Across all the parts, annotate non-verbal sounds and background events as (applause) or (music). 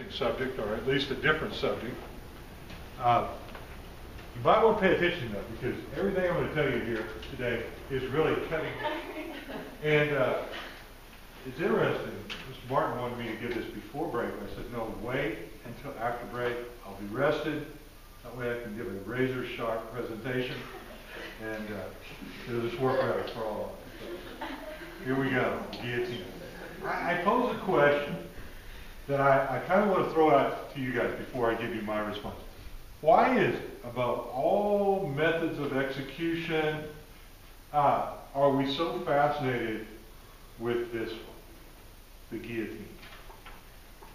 interesting subject, or at least a different subject. Uh, You might want to pay attention though, because everything I'm going to tell you here today is really cutting. And uh, it's interesting, Mr. Martin wanted me to give this before break. I said, no, wait until after break. I'll be rested. That way I can give a razor sharp presentation. And uh, it'll just work out for all. Here we go, guillotine. I, I pose a question that I, I kind of want to throw out to you guys before I give you my response. Why is it, above all methods of execution, uh, are we so fascinated with this one, the guillotine?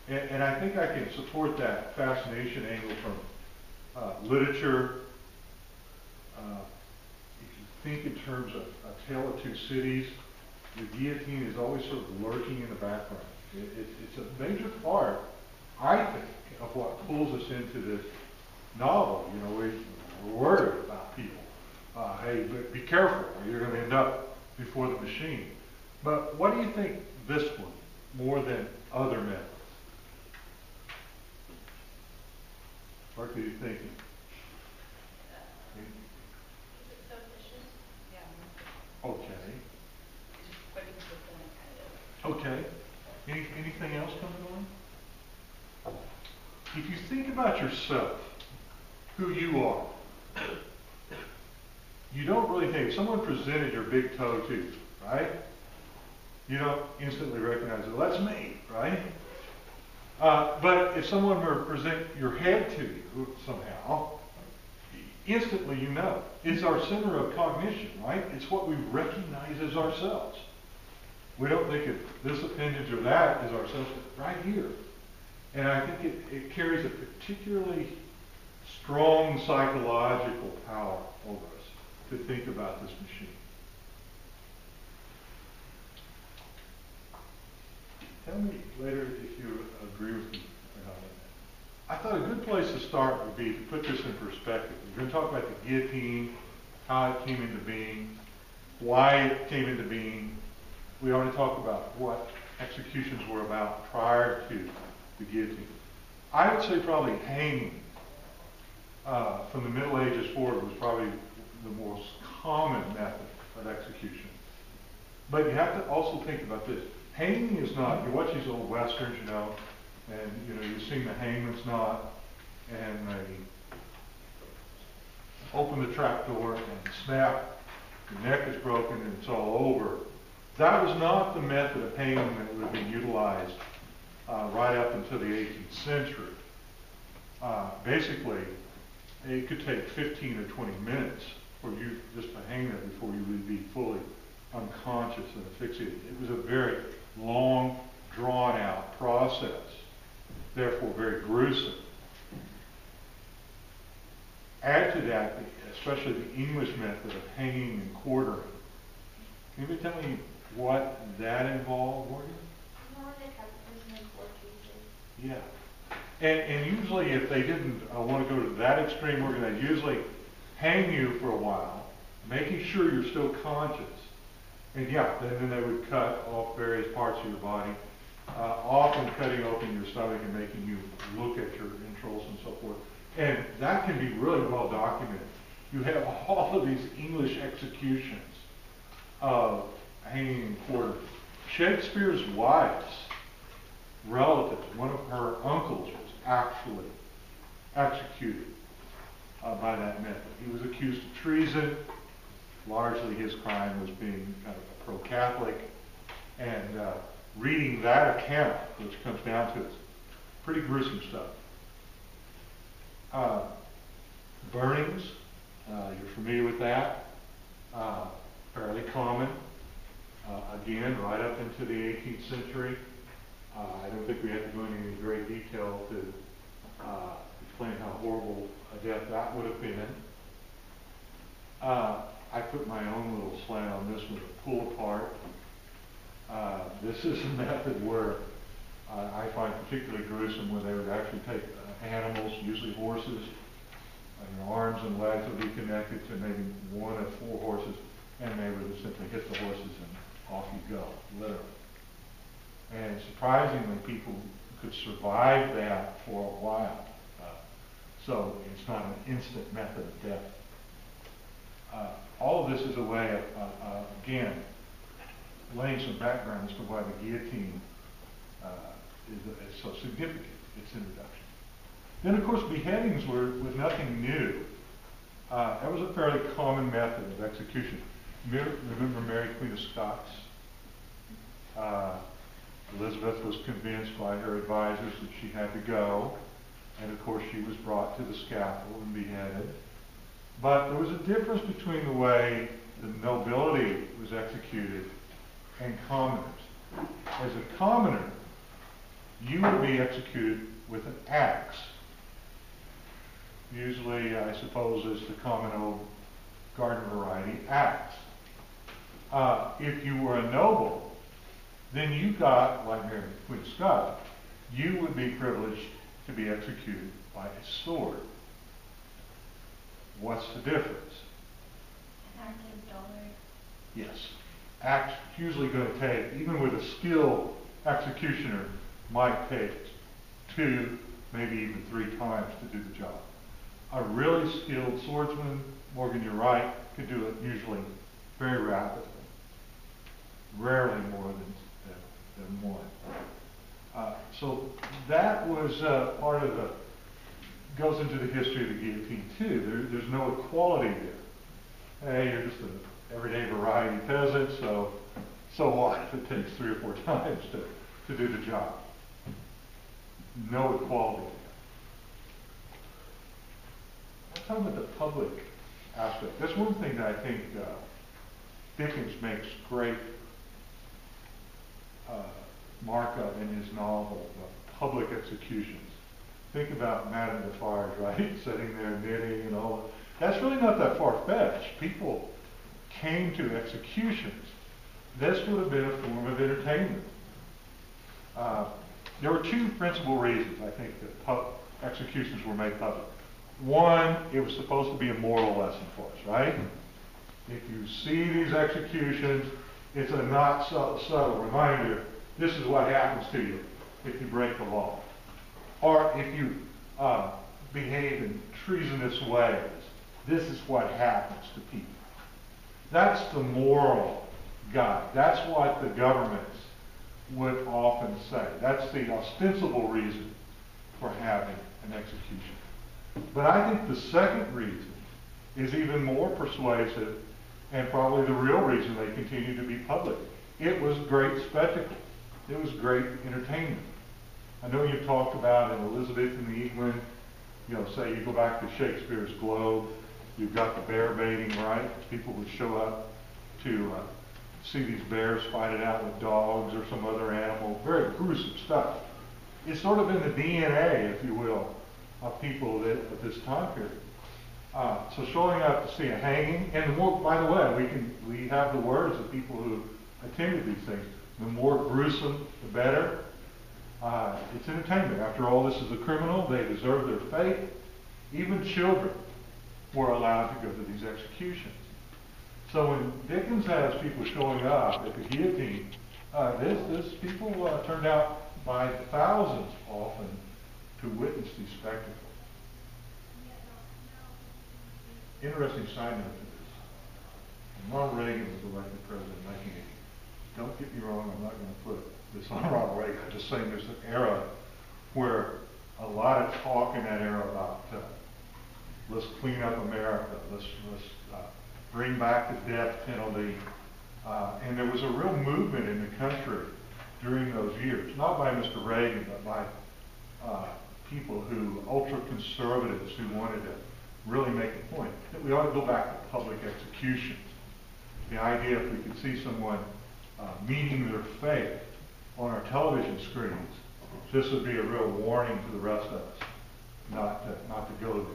And, and I think I can support that fascination angle from uh, literature. Uh, if you think in terms of A Tale of Two Cities, the guillotine is always sort of lurking in the background. It, it, it's a major part, I think, of what pulls us into this novel. You know, we, we're worried about people. Uh, hey, be careful, or you're going to end up before the machine. But what do you think this one, more than other methods? What are you thinking? Is it so efficient? Yeah. Okay. Just quick to the point, kind of. Okay. Any, anything else coming on? If you think about yourself, who you are, you don't really think, if someone presented your big toe to you, right? You don't instantly recognize, well, that's me, right? Uh, but if someone were to present your head to you somehow, instantly you know. It's our center of cognition, right? It's what we recognize as ourselves. We don't think of this appendage or that as ourselves, right here. And I think it, it carries a particularly strong psychological power over us to think about this machine. Tell me later if you agree with me or not. I thought a good place to start would be to put this in perspective. We're going to talk about the guillotine, how it came into being, why it came into being. We already talked about what executions were about prior to the guillotine. I would say probably hanging uh, from the Middle Ages forward was probably the most common method of execution. But you have to also think about this. Hanging is not, you watch these old westerns, you know, and you know, you sing the hangman's knot, and they open the trap door and snap, the neck is broken and it's all over. That was not the method of hanging that would have been utilized uh, right up until the 18th century. Uh, basically, it could take 15 or 20 minutes for you just to hang there before you would be fully unconscious and asphyxiated. It was a very long, drawn-out process, therefore very gruesome. Add to that, especially the English method of hanging and quartering. Can you tell me what that involved, Morgan? You know they cut the person in? Yeah. And, and usually if they didn't uh, want to go to that extreme, we're going to usually hang you for a while, making sure you're still conscious. And yeah, then, then they would cut off various parts of your body, uh, often cutting open your stomach and making you look at your entrails and so forth. And that can be really well documented. You have (laughs) all of these English executions of hanging and quartering. Shakespeare's wife's relative, one of her uncles, was actually executed uh, by that method. He was accused of treason. Largely his crime was being kind of pro-Catholic. And uh, reading that account, which comes down to it's pretty gruesome stuff. Uh, burnings, uh, you're familiar with that. Uh, fairly common. Uh, again, right up into the 18th century. Uh, I don't think we have to go into any great detail to uh, explain how horrible a death that would have been. Uh, I put my own little slant on this one, pull apart. Uh, this is a method where uh, I find particularly gruesome when they would actually take uh, animals, usually horses, and their arms and legs would be connected to maybe one of four horses, and they would simply hit the horses and off you go, literally. And surprisingly, people could survive that for a while. Uh, So it's not an instant method of death. Uh, All of this is a way of, uh, uh, again, laying some background as to why the guillotine uh, is, is so significant, its introduction. Then, of course, beheadings were, was nothing new. Uh, that was a fairly common method of execution. Remember Mary Queen of Scots? Uh, Elizabeth was convinced by her advisors that she had to go, and of course she was brought to the scaffold and beheaded. But there was a difference between the way the nobility was executed and commoners. As a commoner, you would be executed with an axe. Usually, I suppose, is the common old garden variety axe. Uh, if you were a noble, then you got, like Mary Queen of Scots, you would be privileged to be executed by a sword. What's the difference? An active dollar. Yes. Axe usually going to take, even with a skilled executioner, might take two, maybe even three times to do the job. A really skilled swordsman, Morgan, you're right, could do it usually very rapidly. Rarely more than, than, than one. Uh, so that was uh, part of the, goes into the history of the guillotine too. There, there's no equality there. Hey, you're just an everyday variety peasant, so so what if (laughs) it takes three or four (laughs) times to, to do the job? No equality there. Let's talk about the public aspect. That's one thing that I think uh, Dickens makes great uh, in his novel, uh, public executions. Think about Madame Defarge, (laughs) right? Sitting there knitting and all. That's really not that far-fetched. People came to executions. This would have been a form of entertainment. Uh, there were two principal reasons, I think, that executions were made public. One, it was supposed to be a moral lesson for us, right? If you see these executions, it's a not so subtle reminder, this is what happens to you if you break the law. Or if you uh, behave in treasonous ways, this is what happens to people. That's the moral guide. That's what the governments would often say. That's the ostensible reason for having an execution. But I think the second reason is even more persuasive and probably the real reason they continue to be public. It was great spectacle. It was great entertainment. I know you've talked about in Elizabeth and the England, you know, say you go back to Shakespeare's Globe, you've got the bear baiting, right? People would show up to uh, see these bears fight it out with dogs or some other animal. Very gruesome stuff. It's sort of in the DNA, if you will, of people that, of this time period. Uh, so showing up to see a hanging, and the more, by the way, we can we have the words of people who attended these things. The more gruesome, the better. Uh, it's entertainment. After all, this is a criminal. They deserve their fate. Even children were allowed to go to these executions. So when Dickens has people showing up at the guillotine, uh, this, this people uh, turned out by thousands often to witness these spectacles. Interesting side note to this. Ronald Reagan was elected president in 1980. Don't get me wrong, I'm not going to put this on (laughs) Ronald Reagan. I'm just saying there's an era where a lot of talk in that era about uh, let's clean up America, let's, let's uh, bring back the death penalty. Uh, and there was a real movement in the country during those years, not by Mr. Reagan, but by uh, people who, ultra conservatives who wanted to really make a point that we ought to go back to public executions. The idea if we could see someone uh, meeting their fate on our television screens, this would be a real warning to the rest of us not to, not to go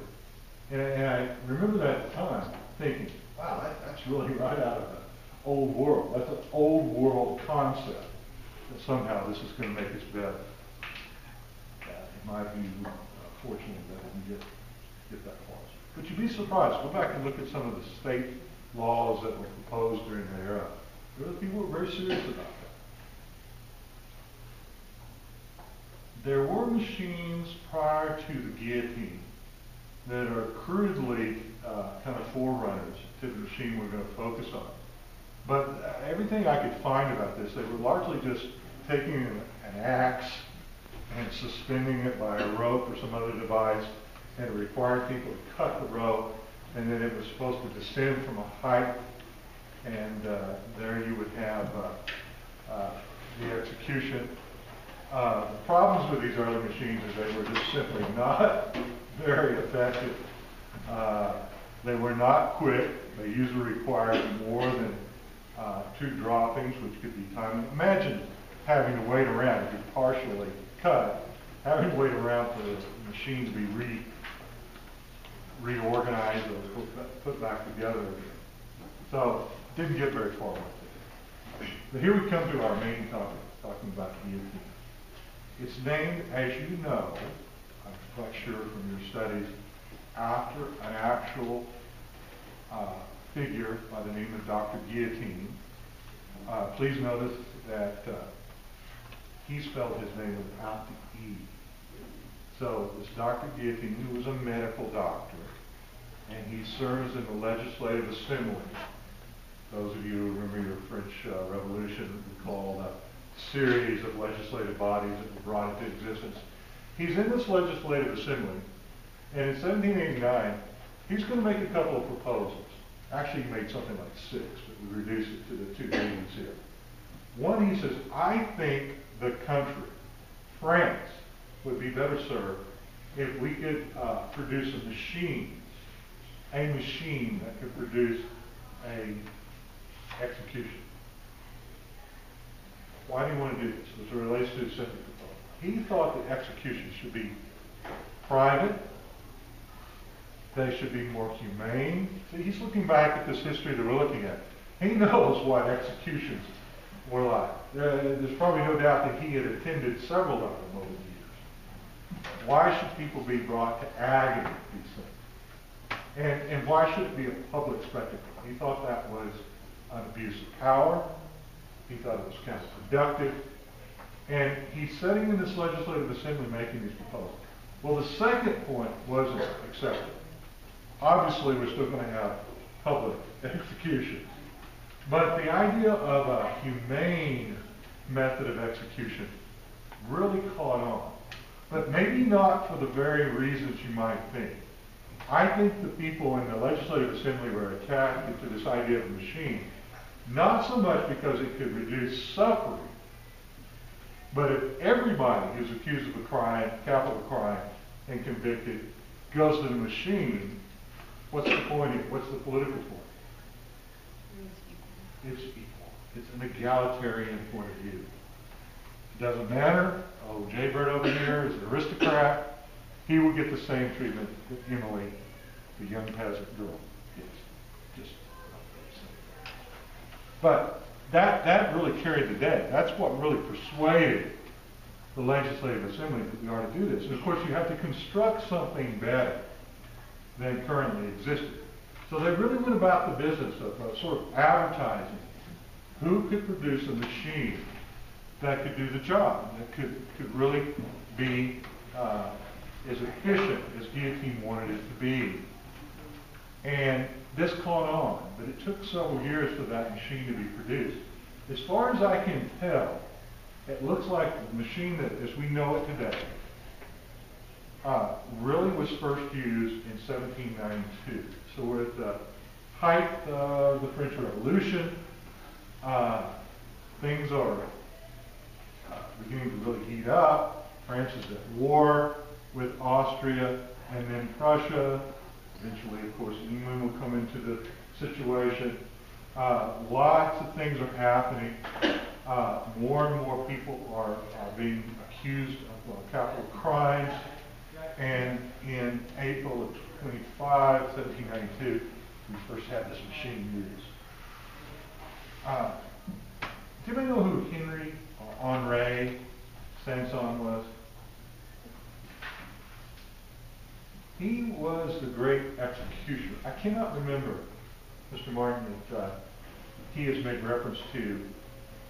there. And, and I remember that at the time thinking, wow, that, that's really (laughs) right out of the old world. That's an old world concept that somehow this is going to make us better. Uh, in my view, uh, fortunately, that didn't get, get that far. But you'd be surprised. Go back and look at some of the state laws that were proposed during that era. There were people who were very serious about that. there were machines prior to the guillotine that are crudely uh, kind of forerunners to the machine we're going to focus on. But uh, everything I could find about this, they were largely just taking an, an axe and suspending it by a rope or some other device, and it required people to cut the rope, and then it was supposed to descend from a height, and uh, there you would have uh, uh, the execution. Uh, the problems with these early machines is they were just simply (laughs) not very effective. Uh, they were not quick. They usually required more than two droppings, which could be time. Imagine having to wait around to you're partially cut, having to wait around for the machine to be re reorganized or put, put back together. So didn't get very far with it. But here we come to our main topic, talking about guillotine. It's named, as you know, I'm quite sure from your studies, after an actual uh, figure by the name of Dr. Guillotin. Uh, please notice that uh, he spelled his name without the E. So this Dr. Guillotin, who was a medical doctor, and he serves in the Legislative Assembly. Those of you who remember your French uh, Revolution recall the series of legislative bodies that were brought into existence. He's in this Legislative Assembly, and in 1789, he's going to make a couple of proposals. Actually, he made something like six, but we reduced it to the two meetings here. One, he says, I think the country, France, would be better served if we could uh, produce a machine, a machine that could produce a execution. Why do you want to do this? As it relates to the proposal. He thought that execution should be private, they should be more humane. See, he's looking back at this history that we're looking at. He (laughs) knows what executions were like. there's probably no doubt that he had attended several of them over the. Why should people be brought to agony these things? And, and why should it be a public spectacle? He thought that was an abuse of power. He thought it was counterproductive. And he's sitting in this legislative assembly making these proposals. Well, the second point wasn't accepted. Obviously, we're still going to have public (laughs) execution. But the idea of a humane method of execution really caught on. But maybe not for the very reasons you might think. I think the people in the Legislative Assembly were attracted to this idea of a machine, not so much because it could reduce suffering, but if everybody who's accused of a crime, capital crime, and convicted goes to the machine, what's the point? Of, What's the political point? It's equal. It's an egalitarian point of view. Doesn't matter. Oh, Jay Bird over here is an aristocrat. He will get the same treatment that Emily, the young peasant girl, gets. Just but that, that really carried the day. That's what really persuaded the Legislative Assembly that we ought to do this. And of course, you have to construct something better than currently existed. So they really went about the business of sort of advertising who could produce a machine that could do the job, that could, could really be uh, as efficient as Guillotin wanted it to be. And this caught on, but it took several years for that machine to be produced. As far as I can tell, it looks like the machine that, as we know it today, uh, really was first used in 1792. So we're at the height of the French Revolution. Uh, things are beginning to really heat up. France is at war with Austria and then Prussia. Eventually, of course, England will come into the situation. Uh, lots of things are happening. Uh, more and more people are, are being accused of capital crimes. And in April of 25, 1792, we first had this machine used. Uh, do anybody know who Henry or Henri Sanson was? He was the great executioner. I cannot remember, Mr. Martin, that uh, he has made reference to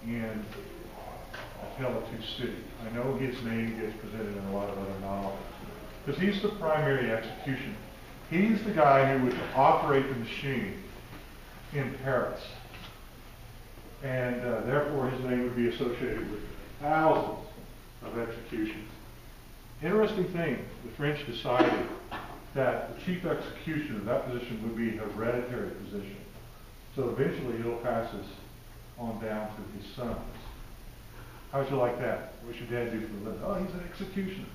in a Skeleton City. I know his name gets presented in a lot of other novels, because he's the primary executioner. He's the guy who would operate the machine in Paris. And uh, therefore, his name would be associated with thousands of executions. Interesting thing, the French decided that the chief executioner, that position would be a hereditary position. So eventually it'll pass on down to his sons. How would you like that? What's your dad do for a living? Oh, he's an executioner.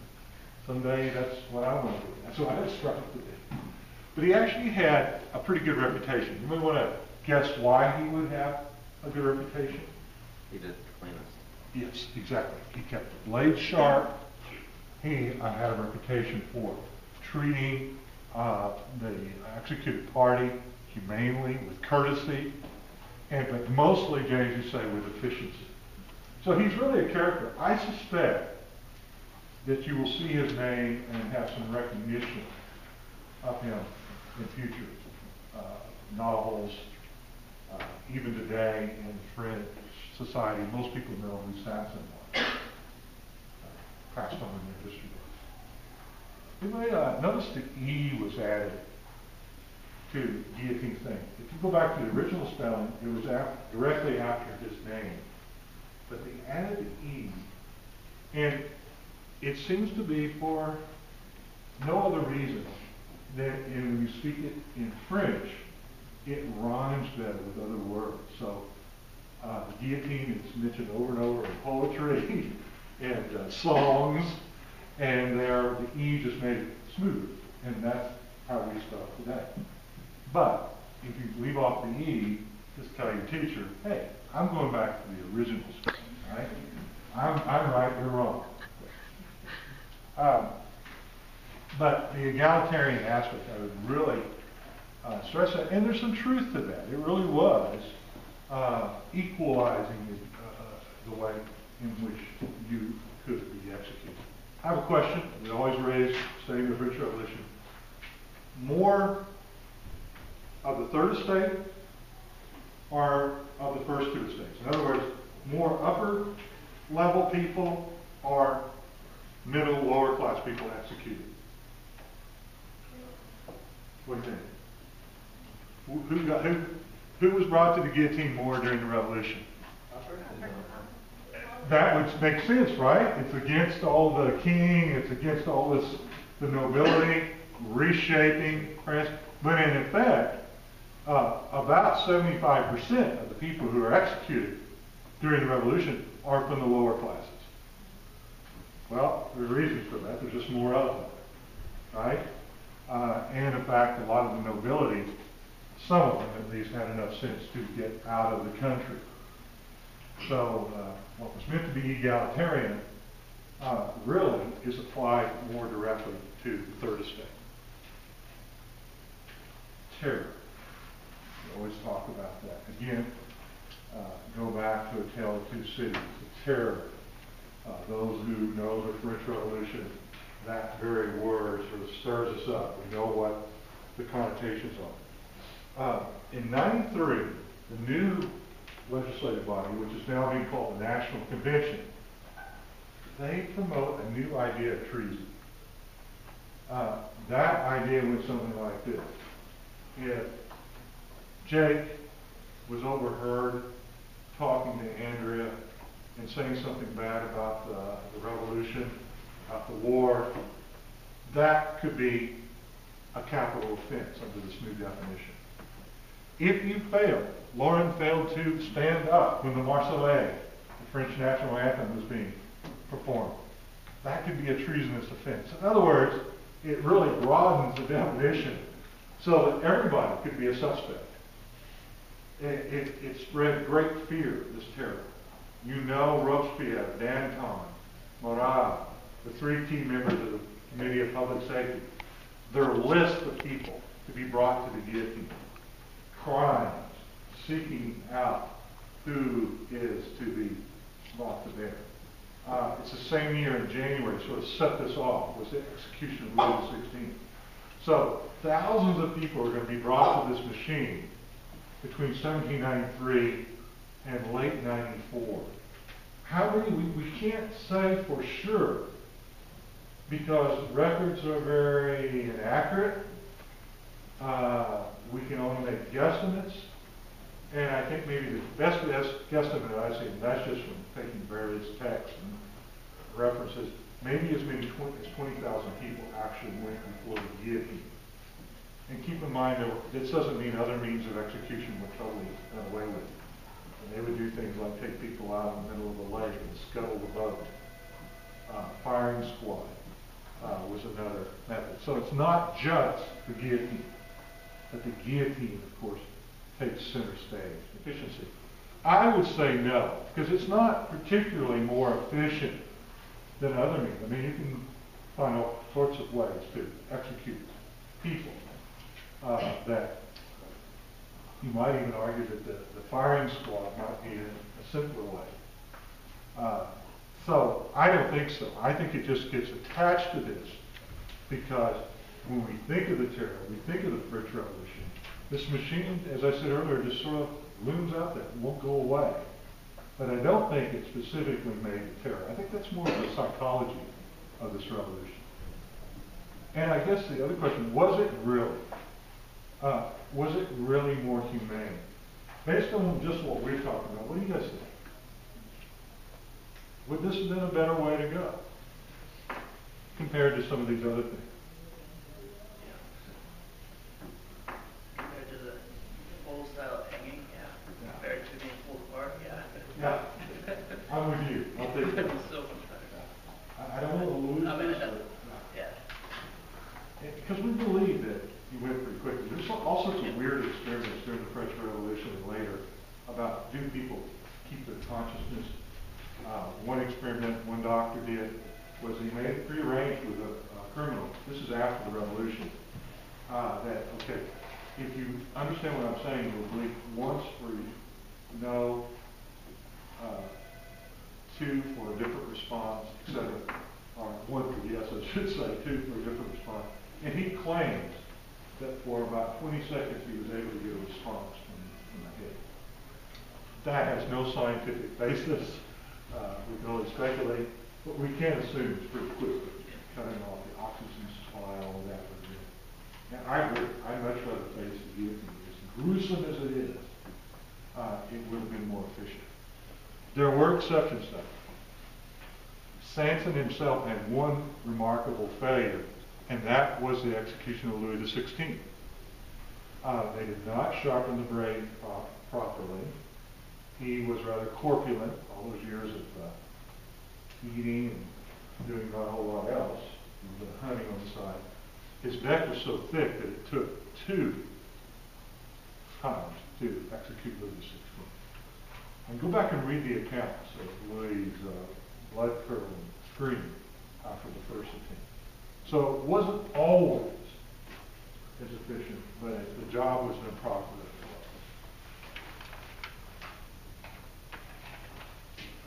Someday that's what I want to do. That's what I strive to do. But he actually had a pretty good reputation. You may want to guess why he would have a good reputation? He did cleanest. Yes, exactly. He kept the blade sharp. He uh, had a reputation for treating uh, the executed party humanely, with courtesy, and but mostly, James, you say, with efficiency. So he's really a character. I suspect that you will see his name and have some recognition of him in future uh, novels. Uh, even today in French society, most people know who Sanson was. Uh, passed on in their history books. You may uh, notice the E was added to guillotine thing. If you go back to the original spelling, it was af- directly after his name. But they added the E, and it seems to be for no other reason than when you speak it in French, it rhymes better with other words. So uh, the guillotine is mentioned over and over in poetry (laughs) and uh, songs, and there the E just made it smooth, and that's how we spell today. But if you leave off the E, just tell your teacher, hey, I'm going back to the original spelling, right? I'm, I'm right, you're wrong. Um, but the egalitarian aspect, I would really uh, stress that, and there's some truth to that. It really was uh, equalizing the, uh, the way in which you could be executed. I have a question we always raise studying the French Revolution. More of the third estate or of the first two estates? In other words, more upper level people or middle, lower class people executed? What do you think? Who, got, who, who was brought to the guillotine more during the Revolution? That would make sense, right? It's against all the king, it's against all this, the nobility, reshaping. But in effect, uh, about 75% of the people who are executed during the revolution are from the lower classes. Well, there's reasons for that. There's just more of them, right? Uh, and in fact, a lot of the nobility, some of them at least, had enough sense to get out of the country. So uh, what was meant to be egalitarian uh, really is applied more directly to the third estate. Terror. We always talk about that. Again, uh, go back to A Tale of Two Cities, the terror. Uh, those who know the French Revolution, that very word sort of stirs us up. We know what the connotations are. Uh, in 93, the new legislative body, which is now being called the National Convention, they promote a new idea of treason. Uh, that idea went something like this. If Jake was overheard talking to Andrea and saying something bad about the, the revolution, about the war, that could be a capital offense under this new definition. If you fail, Lauren failed to stand up when the Marseillaise, the French national anthem, was being performed. That could be a treasonous offense. In other words, it really broadens the definition so that everybody could be a suspect. It, it, it spread great fear, this terror. You know Robespierre, Danton, Marat, the three key members of the Committee of Public Safety. Their list of people to be brought to the guillotine. Crimes, seeking out who is to be brought to bear. Uh, it's the same year in January, sort of set this off, was the execution of Louis XVI. So thousands of people are going to be brought to this machine between 1793 and late 94. how many, we, we can't say for sure because records are very inaccurate. Uh, we can only make guesstimates. And I think maybe the best guess, guesstimate I've seen, that's just from taking various texts and references, maybe as many as twenty thousand people actually went before the guillotine. And keep in mind that this doesn't mean other means of execution were totally done away with. And they would do things like take people out in the middle of the lake and scuttle the boat. Uh, firing squad uh, was another method. So it's not just the guillotine, but the guillotine, of course, takes center stage. Efficiency. I would say no, because it's not particularly more efficient than other means. I mean, you can find all sorts of ways to execute people uh, that you might even argue that the, the firing squad might be a simpler way. Uh, so I don't think so. I think it just gets attached to this because when we think of the terror, we think of the French Revolution, this machine, as I said earlier, just sort of looms out there, won't go away. But I don't think it specifically made the terror. I think that's more of the psychology of this revolution. And I guess the other question, was it really? Uh, was it really more humane? Based on just what we're talking about, what do you guys think? Would this have been a better way to go compared to some of these other things? Compared to the old style of hanging, yeah. Yeah. Compared to being pulled apart, yeah. Yeah, I'm with you. I'll take It that. was so much better. I I don't want to lose I mean, this, uh, but, Yeah. because we believe that he went pretty quickly. There's all- all sorts of weird experiments during the French Revolution and later about do people keep their consciousness. Uh, one experiment one doctor did was he made it prearranged with a, a criminal. This is after the revolution. Uh, that okay, if you understand what I'm saying, you'll blink once for no, uh, two for a different response, etc. Or one for yes, I should say, two for a different response. And he claims that for about 20 seconds he was able to get a response from, from the head. That has no scientific basis. Uh, we can only speculate, but we can assume it's pretty quickly cutting off the oxygen supply, all of that. would And I agree. I'd much rather face the guillotine. As gruesome as it is, uh, it would have been more efficient. There were exceptions though. Sanson himself had one remarkable failure, and that was the execution of Louis XVI. Uh, they did not sharpen the blade pro- properly. He was rather corpulent, all those years of uh, eating and doing not a whole lot else, the hunting on the side. His neck was so thick that it took two times to execute Louis XVI. And go back and read the accounts of Louis' uh, blood curdling scream after the first attempt. So it wasn't always as efficient, but the job was done properly.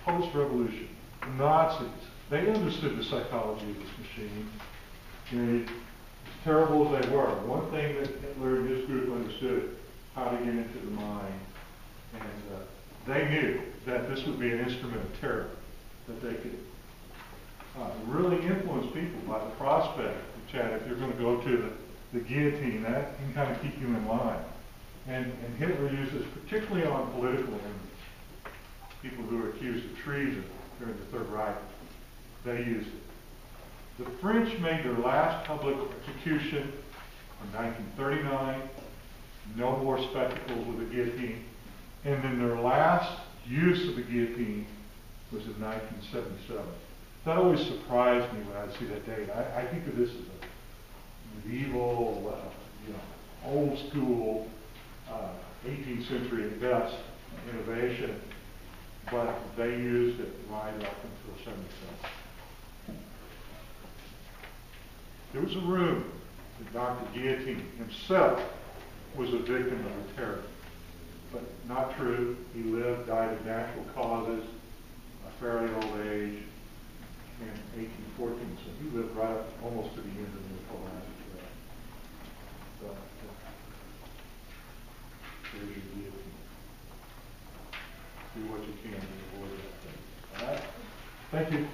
Post-revolution, the Nazis, they understood the psychology of this machine. Know, as terrible as they were, one thing that Hitler and his group understood, how to get into the mind. And uh, they knew that this would be an instrument of terror, that they could uh, really influence people by the prospect, Chad, if you're going to go to the, the guillotine, that can kind of keep you in line. And, and Hitler used this particularly on political enemies, people who were accused of treason during the Third Reich. They used it. The French made their last public execution in 1939. No more spectacles with the guillotine. And then their last use of the guillotine was in 1977. That always surprised me when I see that date. I, I think of this as a medieval, uh, you know, old school, uh, 18th century at best innovation, but they used it right up until 77. There was a room that Dr. Guillotin himself was a victim of the terror. But not true. He lived, died of natural causes, a fairly old age, in 1814. So he lived right up almost to the end of the Napoleonic era. But, uh, there's your guillotine do what you can to avoid that thing. All right? Thank you.